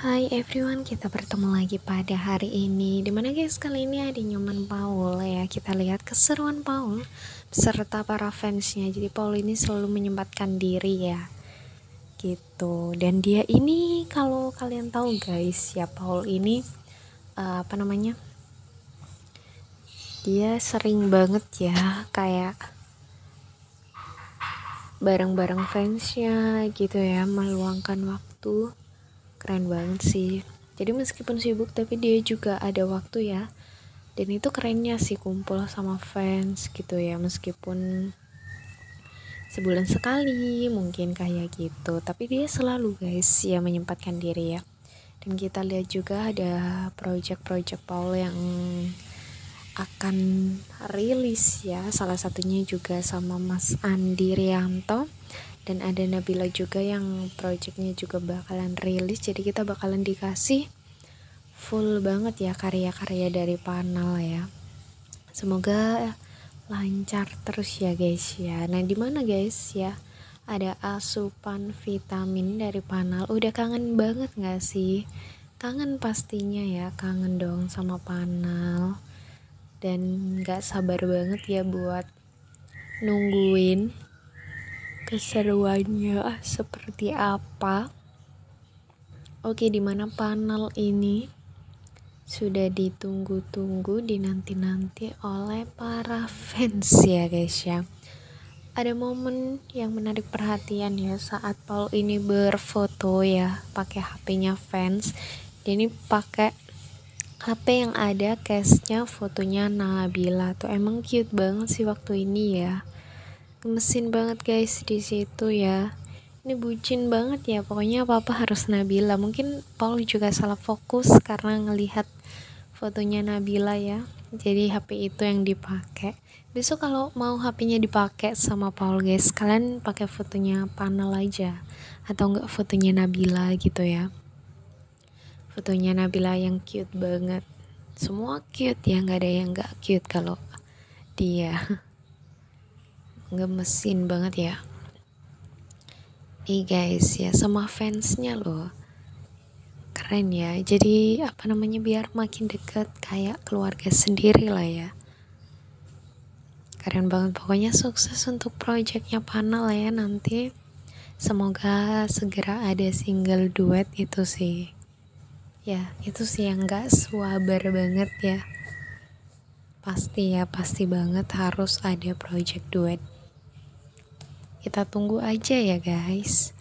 Hai everyone, kita bertemu lagi pada hari ini. Di mana guys, kali ini ada Nyoman Paul ya. Kita lihat keseruan Paul Beserta para fansnya. Jadi Paul ini selalu menyempatkan diri ya. Gitu. Dan dia ini kalau kalian tahu guys ya Paul ini uh, Apa namanya Dia sering banget ya Kayak bareng-bareng fansnya gitu ya meluangkan waktu keren banget sih. Jadi meskipun sibuk tapi dia juga ada waktu ya. Dan itu kerennya sih kumpul sama fans gitu ya. Meskipun sebulan sekali mungkin kayak gitu. Tapi dia selalu guys ya menyempatkan diri ya. Dan kita lihat juga ada project-project Paul yang akan rilis ya. Salah satunya juga sama Mas Andi Rianto dan ada Nabila juga yang projectnya juga bakalan rilis jadi kita bakalan dikasih full banget ya karya-karya dari panel ya. Semoga lancar terus ya guys ya. Nah di mana guys ya? Ada asupan vitamin dari panel. Udah kangen banget gak sih? Kangen pastinya ya kangen dong sama panel. Dan gak sabar banget ya buat nungguin keseruannya seperti apa? Oke di mana panel ini sudah ditunggu-tunggu dinanti-nanti oleh para fans ya guys ya. Ada momen yang menarik perhatian ya saat Paul ini berfoto ya pakai HP-nya fans. Dia ini pakai HP yang ada case-nya fotonya Nabila tuh. Emang cute banget sih waktu ini ya mesin banget guys di situ ya. Ini bucin banget ya. Pokoknya apa-apa harus Nabila. Mungkin Paul juga salah fokus karena ngelihat fotonya Nabila ya. Jadi HP itu yang dipakai. Besok kalau mau HP-nya dipakai sama Paul guys kalian pakai fotonya panel aja. Atau enggak fotonya Nabila gitu ya. Fotonya Nabila yang cute banget. Semua cute ya. Nggak ada yang nggak cute kalau dia mesin banget ya. Nih guys ya sama fansnya loh. Keren ya. Jadi apa namanya biar makin dekat kayak keluarga sendiri lah ya. Keren banget. Pokoknya sukses untuk projectnya panel ya nanti. Semoga segera ada single duet itu sih. Ya itu sih yang gak swabar banget ya. Pasti ya pasti banget harus ada project duet kita tunggu aja ya guys